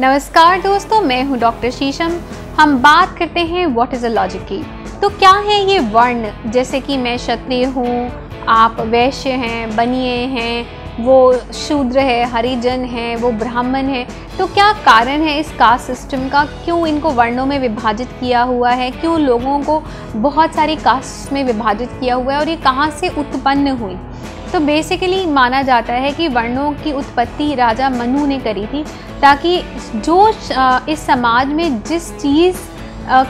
नमस्कार दोस्तों, मैं हूँ डॉक्टर शीशम। हम बात करते हैं व्हाट इज़ अ लॉजिक की। तो क्या है ये वर्ण? जैसे कि मैं क्षत्रिय हूँ, आप वैश्य हैं, बनिए हैं, वो शूद्र है, हरिजन है, वो ब्राह्मण है। तो क्या कारण है इस कास्ट सिस्टम का? क्यों इनको वर्णों में विभाजित किया हुआ है? क्यों लोगों को बहुत सारी कास्ट में विभाजित किया हुआ है और ये कहाँ से उत्पन्न हुई? तो बेसिकली माना जाता है कि वर्णों की उत्पत्ति राजा मनु ने करी थी, ताकि जो इस समाज में जिस चीज़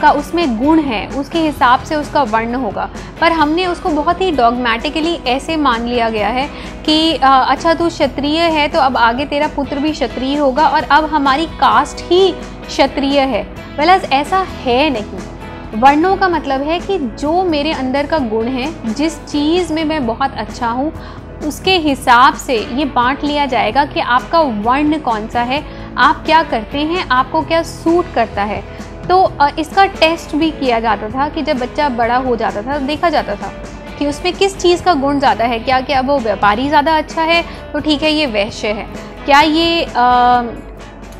का उसमें गुण है, उसके हिसाब से उसका वर्ण होगा। पर हमने उसको बहुत ही डॉगमेटिकली ऐसे मान लिया गया है कि अच्छा तू क्षत्रिय है तो अब आगे तेरा पुत्र भी क्षत्रिय होगा, और अब हमारी कास्ट ही क्षत्रिय है। वेल ऐसा है नहीं। वर्णों का मतलब है कि जो मेरे अंदर का गुण है जिस चीज़ में मैं बहुत अच्छा हूँ उसके हिसाब से ये बांट लिया जाएगा कि आपका वर्ण कौन सा है आप क्या करते हैं आपको क्या सूट करता है। तो इसका टेस्ट भी किया जाता था कि जब बच्चा बड़ा हो जाता था देखा जाता था कि उसमें किस चीज़ का गुण ज़्यादा है। क्या क्या वो व्यापारी ज़्यादा अच्छा है तो ठीक है ये वैश्य है। क्या ये आ,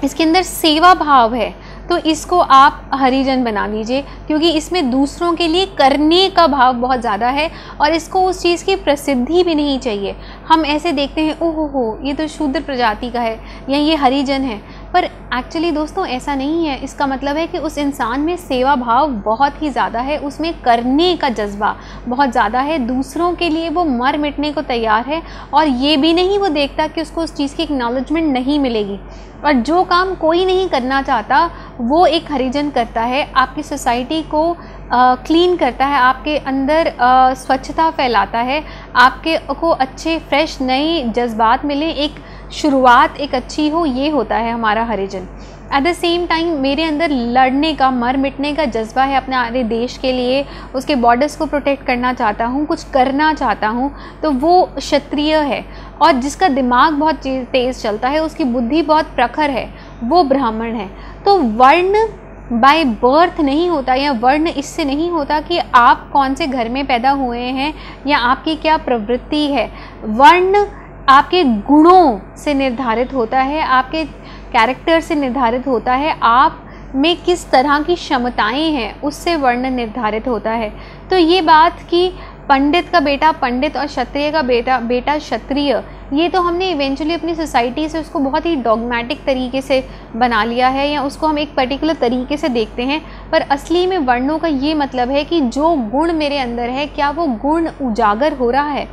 इसके अंदर सेवा भाव है? तो इसको आप हरिजन बना लीजिए, क्योंकि इसमें दूसरों के लिए करने का भाव बहुत ज़्यादा है और इसको उस चीज़ की प्रसिद्धि भी नहीं चाहिए। हम ऐसे देखते हैं, ओहो हो ये तो शूद्र प्रजाति का है या ये हरिजन है। पर एक्चुअली दोस्तों, ऐसा नहीं है। इसका मतलब है कि उस इंसान में सेवा भाव बहुत ही ज़्यादा है, उसमें करने का जज्बा बहुत ज़्यादा है, दूसरों के लिए वो मर मिटने को तैयार है और ये भी नहीं, वो देखता कि उसको उस चीज़ की एक्नॉलेजमेंट नहीं मिलेगी। और जो काम कोई नहीं करना चाहता वो एक हरिजन करता है, आपकी सोसाइटी को क्लीन करता है, आपके अंदर स्वच्छता फैलाता है, आपके को अच्छे, फ्रेश, नए जज्बात मिले, एक शुरुआत, एक अच्छी हो, ये होता है हमारा Harijan. At the same time मेरे अंदर लड़ने का, मर मिटने का जज्बा है अपने आधे देश के लिए, उसके बॉर्डर्स को प्रोटेक्ट करना चाहता हूँ, कुछ करना चाहता हूँ तो वो क्षत्रिय है। और जिसका दिमाग बहुत तेज़ चलता है, उसकी बुद्धि बहुत प्रखर है वो ब्राह्मण है। तो वर्ण बाय बर्थ नहीं होता या वर्ण इससे नहीं होता कि आप कौन से घर में पैदा हुए हैं या आपकी क्या प्रवृत्ति है। वर्ण आपके गुणों से निर्धारित होता है, आपके कैरेक्टर से निर्धारित होता है, आप में किस तरह की क्षमताएँ हैं, उससे वर्ण निर्धारित होता है। तो ये बात कि पंडित का बेटा, पंडित और क्षत्रिय का बेटा बेटा क्षत्रिय, ये तो हमने इवेंचुअली अपनी सोसाइटी से उसको बहुत ही डॉगमेटिक तरीके से बना लिया है या उसको हम एक पर्टिकुलर तरीके से देखते हैं। पर असली में वर्णों का ये मतलब है कि जो गुण मेरे अंदर है, क्या वो गुण उजागर हो रहा है?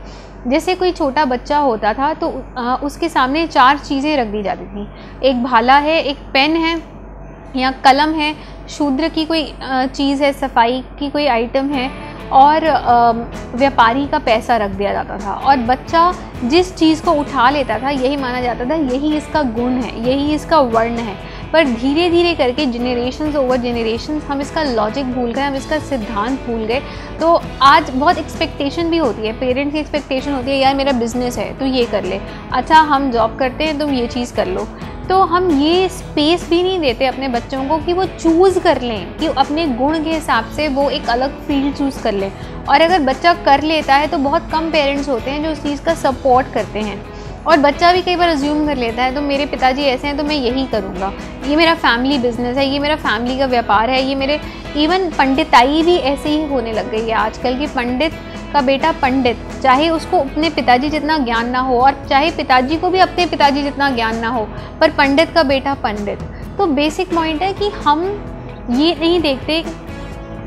जैसे कोई छोटा बच्चा होता था तो उसके सामने चार चीज़ें रख दी जाती थी। एक भाला है, एक पेन है या कलम है, शूद्र की कोई चीज़ है, सफ़ाई की कोई आइटम है और व्यापारी का पैसा रख दिया जाता था। और बच्चा जिस चीज़ को उठा लेता था, यही माना जाता था, यही इसका गुण है, यही इसका वर्ण है। पर धीरे धीरे करके जनरेशन ओवर जनरेशन हम इसका लॉजिक भूल गए, हम इसका सिद्धांत भूल गए। तो आज बहुत एक्सपेक्टेशन भी होती है पेरेंट्स की एक्सपेक्टेशन होती है, यार मेरा बिज़नेस है तो ये कर ले। अच्छा हम जॉब करते हैं, तुम ये चीज़ कर लो। तो हम ये स्पेस भी नहीं देते अपने बच्चों को कि वो चूज़ कर लें, कि अपने गुण के हिसाब से वो एक अलग फ़ील्ड चूज़ कर लें। और अगर बच्चा कर लेता है तो बहुत कम पेरेंट्स होते हैं जो उस चीज़ का सपोर्ट करते हैं। और बच्चा भी कई बार अज्यूम कर लेता है तो मेरे पिताजी ऐसे हैं तो मैं यही करूँगा। ये मेरा फैमिली बिज़नेस है, ये मेरा फैमिली का व्यापार है, ये मेरे इवन पंडिताई भी ऐसे ही होने लग गई है आजकल की पंडित का बेटा पंडित, चाहे उसको अपने पिताजी जितना ज्ञान ना हो और चाहे पिताजी को भी अपने पिताजी जितना ज्ञान ना हो, पर पंडित का बेटा पंडित। तो बेसिक पॉइंट है कि हम ये नहीं देखते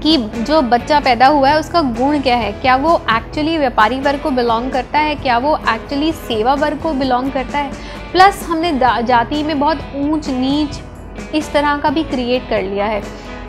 कि जो बच्चा पैदा हुआ है, उसका गुण क्या है? क्या वो एक्चुअली व्यापारी वर्ग को बिलोंग करता है? क्या वो एक्चुअली सेवा वर्ग को बिलोंग करता है? प्लस हमने जाति में बहुत ऊंच नीच इस तरह का भी क्रिएट कर लिया है।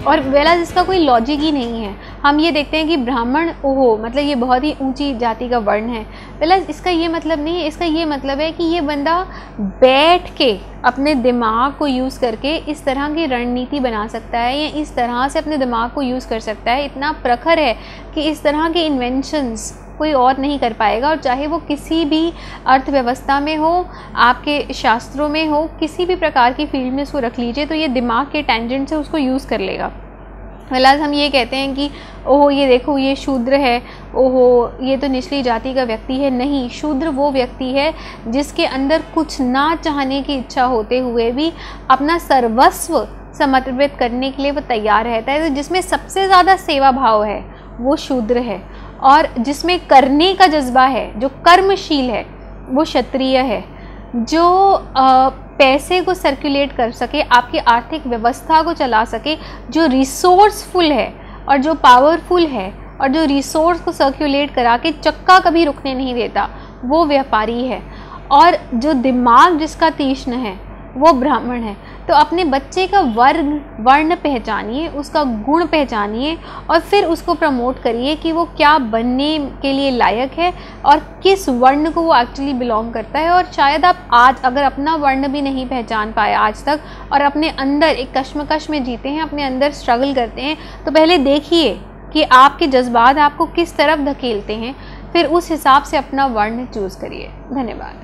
और वेला इसका कोई लॉजिक ही नहीं है। हम ये देखते हैं कि ब्राह्मण, ओहो मतलब ये बहुत ही ऊँची जाति का वर्ण है। वेला इसका ये मतलब नहीं है, इसका ये मतलब है कि ये बंदा बैठ के अपने दिमाग को यूज़ करके इस तरह की रणनीति बना सकता है या इस तरह से अपने दिमाग को यूज़ कर सकता है। इतना प्रखर है कि इस तरह के इन्वेंशंस कोई और नहीं कर पाएगा और चाहे वो किसी भी अर्थव्यवस्था में हो, आपके शास्त्रों में हो, किसी भी प्रकार की फ़ील्ड में उसको रख लीजिए तो ये दिमाग के टेंजेंट से उसको यूज़ कर लेगा। फ़िलहाल हम ये कहते हैं कि, ओहो, ये देखो, ये शूद्र है। ओहो, ये तो निचली जाति का व्यक्ति है। नहीं, शूद्र वो व्यक्ति है जिसके अंदर कुछ ना चाहने की इच्छा होते हुए भी अपना सर्वस्व समर्पित करने के लिए वो तैयार रहता है। तो जिसमें सबसे ज़्यादा सेवा भाव है, वो शूद्र है। और जिसमें करने का जज्बा है जो कर्मशील है वो क्षत्रिय है जो आ, पैसे को सर्कुलेट कर सके आपकी आर्थिक व्यवस्था को चला सके जो रिसोर्सफुल है और जो पावरफुल है और जो रिसोर्स को सर्कुलेट करा के चक्का कभी रुकने नहीं देता वो व्यापारी है। और जो दिमाग जिसका तीक्ष्ण है वो ब्राह्मण है। तो अपने बच्चे का वर्ग वर्ण पहचानिए, उसका गुण पहचानिए और फिर उसको प्रमोट करिए कि वो क्या बनने के लिए लायक है और किस वर्ण को वो एक्चुअली बिलोंग करता है। और शायद आप आज अगर अपना वर्ण भी नहीं पहचान पाए आज तक और अपने अंदर एक कश्मकश में जीते हैं, अपने अंदर स्ट्रगल करते हैं तो पहले देखिए कि आपके जज्बात आपको किस तरफ़ धकेलते हैं। फिर उस हिसाब से अपना वर्ण चूज़ करिए। धन्यवाद।